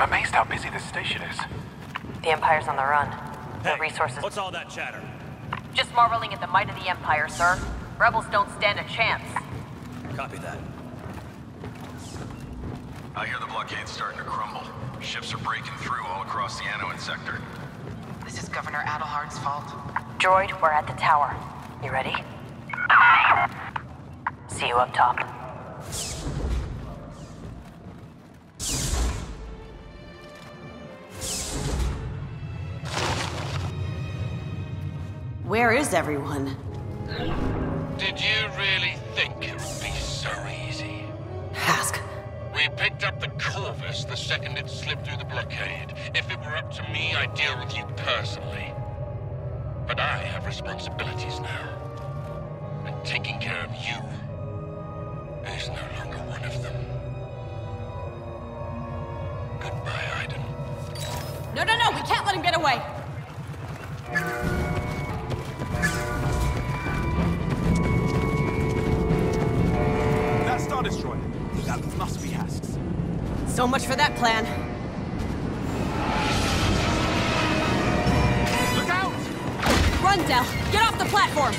I'm amazed how busy this station is. The Empire's on the run. The resources... What's all that chatter? Just marveling at the might of the Empire, sir. Rebels don't stand a chance. Copy that. I hear the blockade's starting to crumble. Ships are breaking through all across the Anoat sector. This is Governor Adelhard's fault. Droid, we're at the tower. You ready? See you up top. Where is everyone? Did you really think it would be so easy? Hask. We picked up the Corvus the second it slipped through the blockade. If it were up to me, I'd deal with you personally. But I have responsibilities now. And taking care of you is no longer one of them. Goodbye, Iden. No, no, no! We can't let him get away! Star Destroyer. That must be Hask's. So much for that plan. Look out! Run, Del! Get off the platform!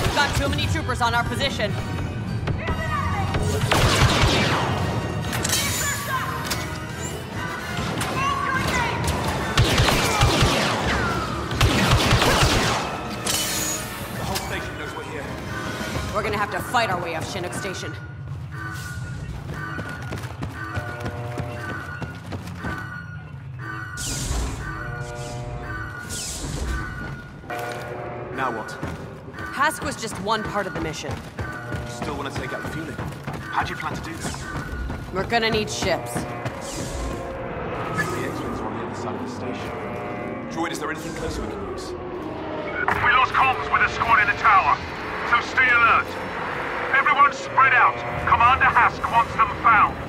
We've got too many troopers on our position. We're gonna have to fight our way off Chinook Station. Now what? Hask was just one part of the mission. You still want to take out the fueling? How do you plan to do this? We're gonna need ships. The X-Wings are on the other side of the station. Droid, is there anything closer we can use? We lost comms with a squad in the tower, so stay alert. Everyone spread out. Commander Hask wants them found.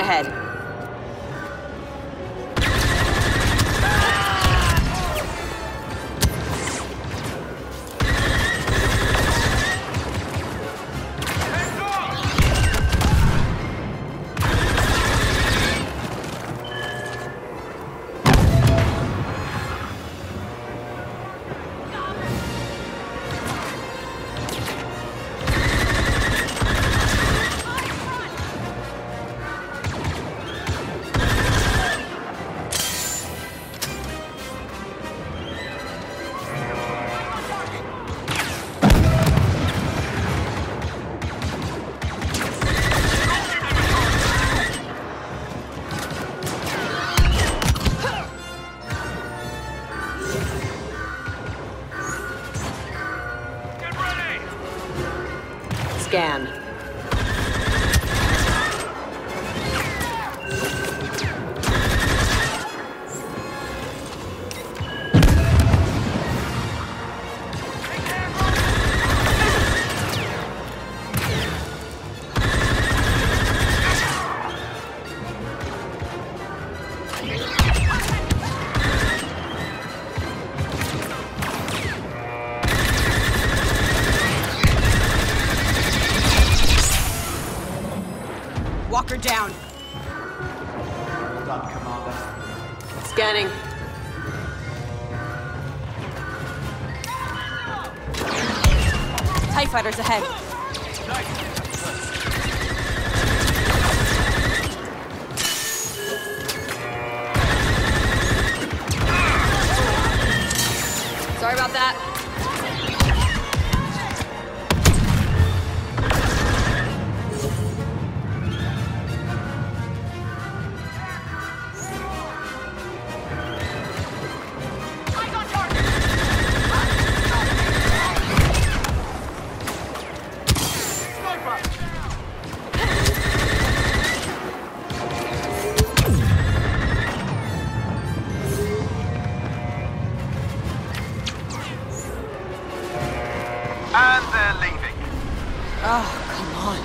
Ahead. Tracker down. Well done, Commander. Scanning. TIE fighters ahead. Nice. And they're leaving. Oh, come on.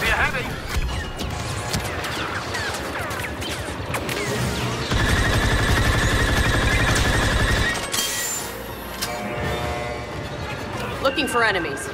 See you heavy. Looking for enemies.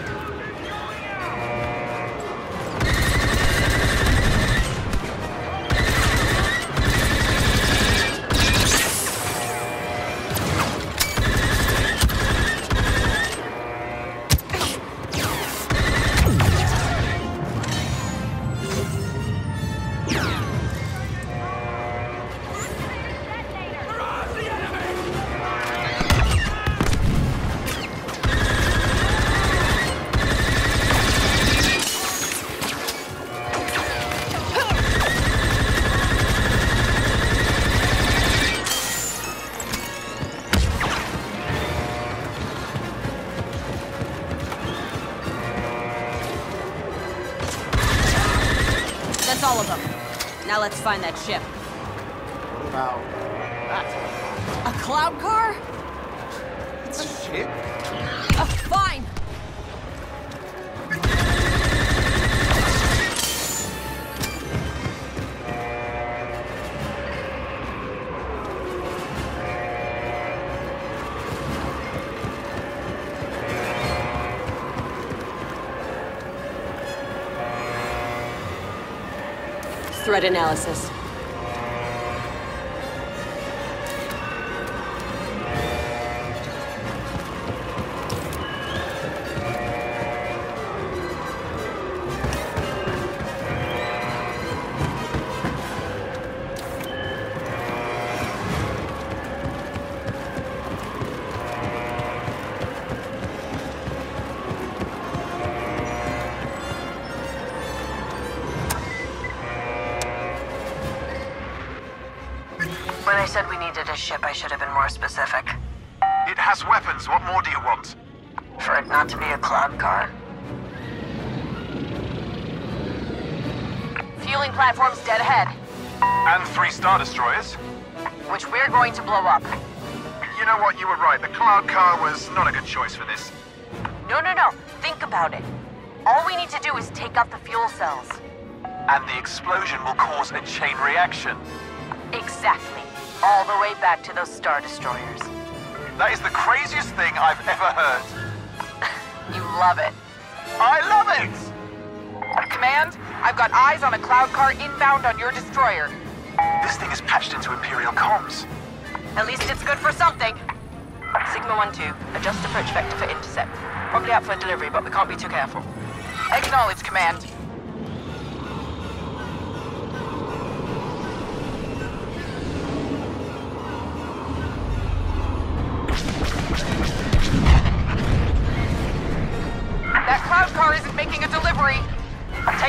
That's all of them. Now let's find that ship. Wow. A cloud car? It's a ship. Uh, fine. Threat analysis. Said we needed a ship, I should have been more specific. It has weapons. What more do you want? For it not to be a cloud car. Fueling platform's dead ahead, And three Star Destroyers. which we're going to blow up. You know what? You were right. The Cloud Car was not a good choice for this. No, no, no. Think about it. All we need to do is take out the fuel cells. And the explosion will cause a chain reaction. Exactly. All the way back to those Star Destroyers. That is the craziest thing I've ever heard. You love it. I love it! Command, I've got eyes on a cloud car inbound on your destroyer. This thing is patched into Imperial comms. At least it's good for something. Sigma 1-2, adjust approach vector for intercept. Probably out for delivery, but we can't be too careful. Acknowledge, Command.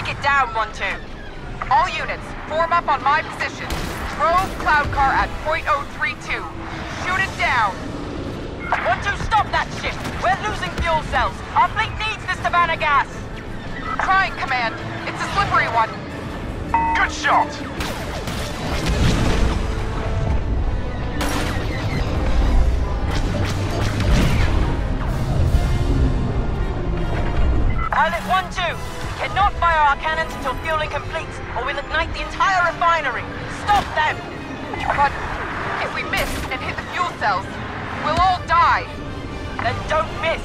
Take it down, 1-2. All units, form up on my position. Drove cloud car at .032. Shoot it down. Want to stop that ship? We're losing fuel cells. Our fleet needs this Tibanna gas. Trying, Command. It's a slippery one. Good shot! and don't miss!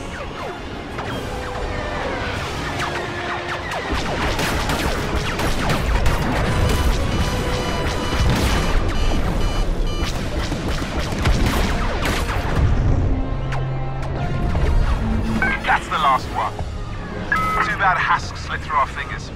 That's the last one. Too bad Hask slipped through our fingers.